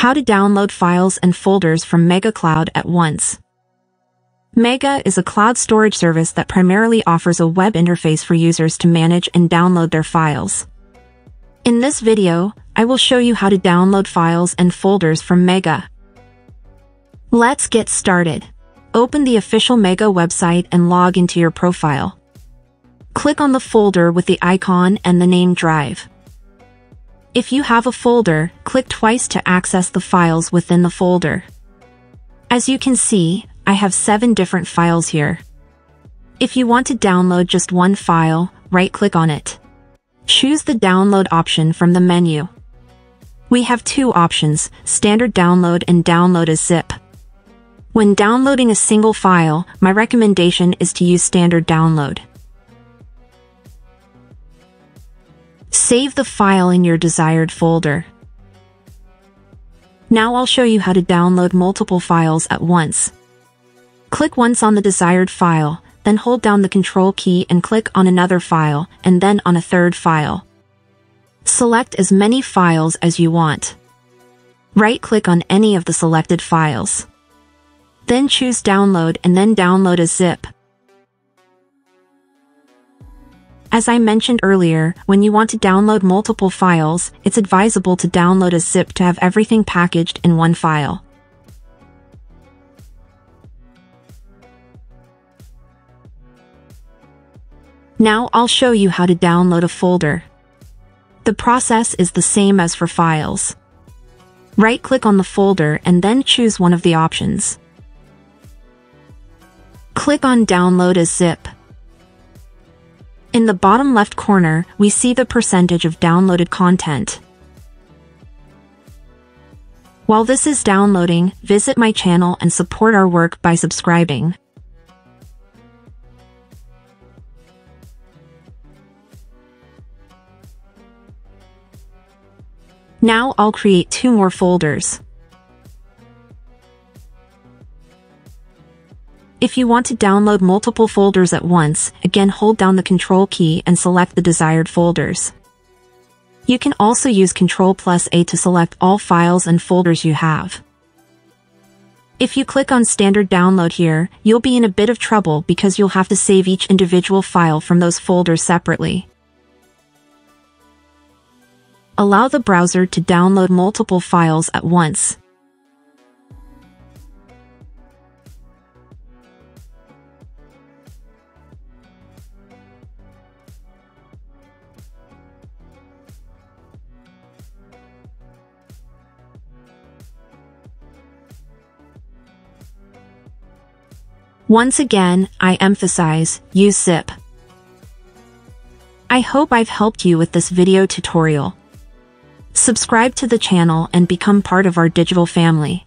How to download files and folders from Mega Cloud at once. Mega is a cloud storage service that primarily offers a web interface for users to manage and download their files. In this video, I will show you how to download files and folders from Mega. Let's get started. Open the official Mega website and log into your profile. Click on the folder with the icon and the name Drive. If you have a folder, click twice to access the files within the folder. As you can see, I have seven different files here. If you want to download just one file, right-click on it. Choose the download option from the menu. We have two options, standard download and download as zip. When downloading a single file, my recommendation is to use standard download. Save the file in your desired folder. Now I'll show you how to download multiple files at once. Click once on the desired file, then hold down the Control key and click on another file, and then on a third file. Select as many files as you want. Right-click on any of the selected files. Then choose Download and then download as zip. As I mentioned earlier, when you want to download multiple files, it's advisable to download a zip to have everything packaged in one file. Now I'll show you how to download a folder. The process is the same as for files. Right-click on the folder and then choose one of the options. Click on Download as zip. In the bottom left corner, we see the percentage of downloaded content. While this is downloading, visit my channel and support our work by subscribing. Now I'll create two more folders. If you want to download multiple folders at once, again hold down the Control key and select the desired folders. You can also use Control plus A to select all files and folders you have. If you click on Standard Download here, you'll be in a bit of trouble because you'll have to save each individual file from those folders separately. Allow the browser to download multiple files at once. Once again, I emphasize, use zip. I hope I've helped you with this video tutorial. Subscribe to the channel and become part of our digital family.